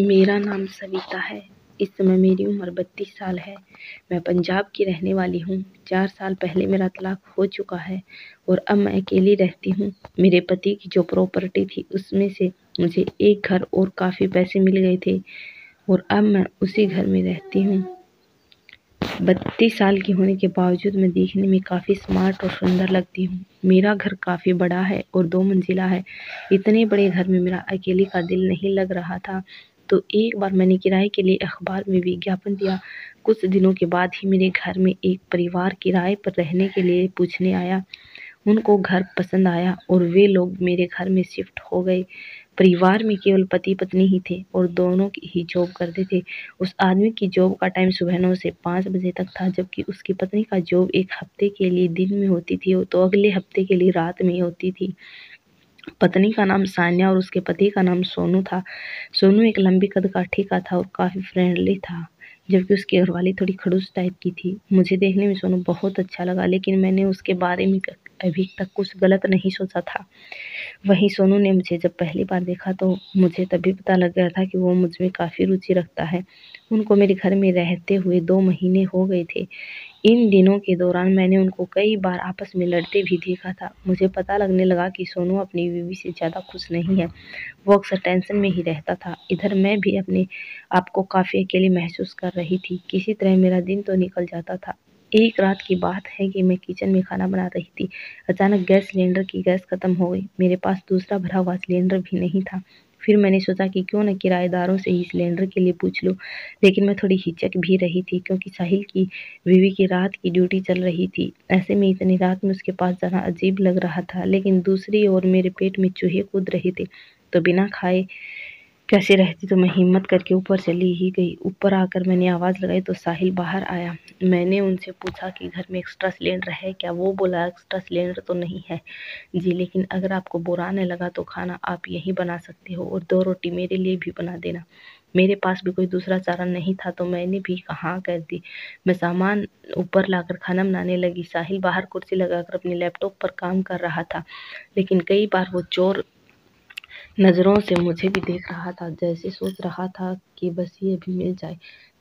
मेरा नाम सविता है। इस समय मेरी उम्र बत्तीस साल है। मैं पंजाब की रहने वाली हूँ। चार साल पहले मेरा तलाक हो चुका है और अब मैं अकेली रहती हूँ। मेरे पति की जो प्रॉपर्टी थी, उसमें से मुझे एक घर और काफ़ी पैसे मिल गए थे और अब मैं उसी घर में रहती हूँ। बत्तीस साल की होने के बावजूद मैं देखने में काफ़ी स्मार्ट और सुंदर लगती हूँ। मेरा घर काफ़ी बड़ा है और दो मंजिला है। इतने बड़े घर में मेरा अकेले का दिल नहीं लग रहा था। तो एक बार मैंने किराए के लिए अखबार में विज्ञापन दिया। कुछ दिनों के बाद ही मेरे घर में एक परिवार किराए पर रहने के लिए पूछने आया। उनको घर पसंद आया और वे लोग मेरे घर में शिफ्ट हो गए। परिवार में केवल पति पत्नी ही थे और दोनों ही जॉब करते थे। उस आदमी की जॉब का टाइम सुबह नौ से पाँच बजे तक था, जबकि उसकी पत्नी का जॉब एक हफ़्ते के लिए दिन में होती थी तो अगले हफ़्ते के लिए रात में होती थी। पत्नी का नाम सान्या और उसके पति का नाम सोनू था। सोनू एक लंबी कद का था और काफ़ी फ्रेंडली था, जबकि उसकी घरवाली थोड़ी खड़ूस टाइप की थी। मुझे देखने में सोनू बहुत अच्छा लगा, लेकिन मैंने उसके बारे में अभी तक कुछ गलत नहीं सोचा था। वहीं सोनू ने मुझे जब पहली बार देखा तो मुझे तभी पता लग गया था कि वो मुझमें काफ़ी रुचि रखता है। उनको मेरे घर में रहते हुए दो महीने हो गए थे। इन दिनों के दौरान मैंने उनको कई बार आपस में लड़ते भी देखा था। मुझे पता लगने लगा कि सोनू अपनी बीवी से ज़्यादा खुश नहीं है। वो अक्सर टेंशन में ही रहता था। इधर मैं भी अपने आप को काफ़ी अकेली महसूस कर रही थी। किसी तरह मेरा दिन तो निकल जाता था। एक रात की बात है कि मैं किचन में खाना बना रही थी। अचानक गैस सिलेंडर की गैस ख़त्म हो गई। मेरे पास दूसरा भरा हुआ सिलेंडर भी नहीं था। फिर मैंने सोचा कि क्यों न किराएदारों से ही सिलेंडर के लिए पूछ लूँ। लेकिन मैं थोड़ी हिचक भी रही थी, क्योंकि साहिल की बीवी की रात की ड्यूटी चल रही थी। ऐसे में इतनी रात में उसके पास जाना अजीब लग रहा था, लेकिन दूसरी ओर मेरे पेट में चूहे कूद रहे थे। तो बिना खाए कैसे रहती तो मैं हिम्मत करके ऊपर चली ही गई। ऊपर आकर मैंने आवाज़ लगाई तो साहिल बाहर आया। मैंने उनसे पूछा कि घर में एक्स्ट्रा सिलेंडर है क्या? वो बोला एक्स्ट्रा सिलेंडर तो नहीं है जी, लेकिन अगर आपको बुराने लगा तो खाना आप यहीं बना सकते हो और दो रोटी मेरे लिए भी बना देना। मेरे पास भी कोई दूसरा चारा नहीं था तो मैंने भी कहाँ, कर दी। मैं सामान ऊपर लाकर खाना बनाने लगी। साहिल बाहर कुर्सी लगाकर अपने लैपटॉप पर काम कर रहा था, लेकिन कई बार वो चोर नज़रों से मुझे भी देख रहा था, जैसे सोच रहा था कि बस ये भी मिल जाए।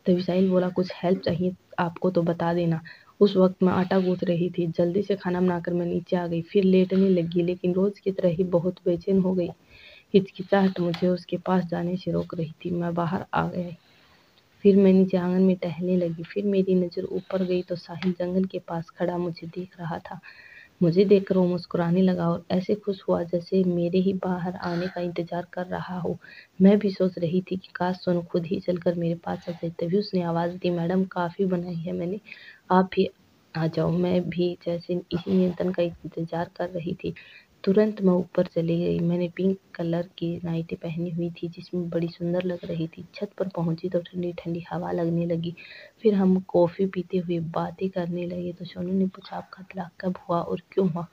तभी साहिल बोला, कुछ हेल्प चाहिए आपको तो बता देना। उस वक्त मैं आटा गूंथ रही थी। जल्दी से खाना बनाकर मैं नीचे आ गई। फिर लेटने लगी, लेकिन रोज़ की तरह ही बहुत बेचैन हो गई। हिचकिचाहट मुझे उसके पास जाने से रोक रही थी। मैं बाहर आ गई। फिर मैं नीचे आँगन में टहलने लगी। फिर मेरी नज़र ऊपर गई तो साहिल जंगल के पास खड़ा मुझे देख रहा था। मुझे देखकर वो मुस्कुराने लगा और ऐसे खुश हुआ जैसे मेरे ही बाहर आने का इंतज़ार कर रहा हो। मैं भी सोच रही थी कि काश सोनू खुद ही चलकर मेरे पास आ जाए, तभी उसने आवाज़ दी, मैडम, काफ़ी बनाई है मैंने, आप भी आ जाओ। मैं भी जैसे इसी नियंत्रण का इंतज़ार कर रही थी तुरंत मैं ऊपर चली गई। मैंने पिंक कलर की नाइटी पहनी हुई थी, जिसमें बड़ी सुंदर लग रही थी। छत पर पहुँची तो ठंडी ठंडी हवा लगने लगी। फिर हम कॉफ़ी पीते हुए बातें करने लगे तो सोनू ने पूछा, आपका तलाक कब हुआ और क्यों हुआ?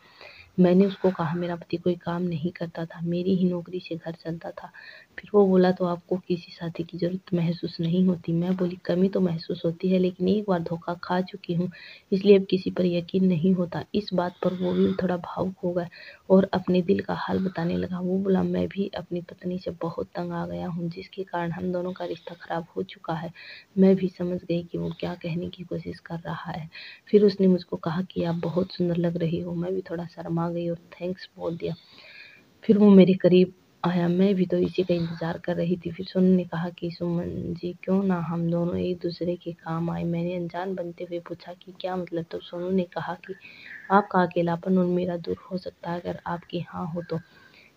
मैंने उसको कहा, मेरा पति कोई काम नहीं करता था, मेरी ही नौकरी से घर चलता था। फिर वो बोला तो आपको किसी साथी की ज़रूरत महसूस नहीं होती? मैं बोली, कमी तो महसूस होती है, लेकिन एक बार धोखा खा चुकी हूँ, इसलिए अब किसी पर यकीन नहीं होता। इस बात पर वो भी थोड़ा भावुक हो गया और अपने दिल का हाल बताने लगा। वो बोला, मैं भी अपनी पत्नी से बहुत तंग आ गया हूँ, जिसके कारण हम दोनों का रिश्ता ख़राब हो चुका है। मैं भी समझ गई कि वो क्या कहने की कोशिश कर रहा है। फिर उसने मुझको कहा कि, आप बहुत सुंदर लग रही हो। मैं भी थोड़ा शर्मा गई और थैंक्स बोल दिया। फिर वो मेरे करीब आया। मैं भी तो इसी का इंतज़ार कर रही थी। फिर सोनू ने कहा कि, सुमन जी, क्यों ना हम दोनों एक दूसरे के काम आए? मैंने अनजान बनते हुए पूछा कि क्या मतलब? तो सोनू ने कहा कि, आपका अकेलापन और मेरा दूर हो सकता है अगर आपकी हाँ हो तो।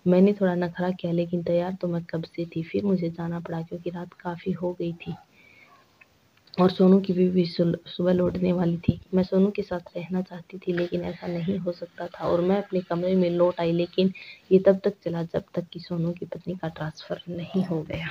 मैंने थोड़ा नखरा किया, लेकिन तैयार तो मैं कब से थी? फिर मुझे जाना पड़ा क्योंकि रात काफ़ी हो गई थी। और सोनू की बीवी सुबह लौटने वाली थी। मैं सोनू के साथ रहना चाहती थी, लेकिन ऐसा नहीं हो सकता था और मैं अपने कमरे में लौट आई, लेकिन ये तब तक चला जब तक कि सोनू की पत्नी का ट्रांसफ़र नहीं हो गया।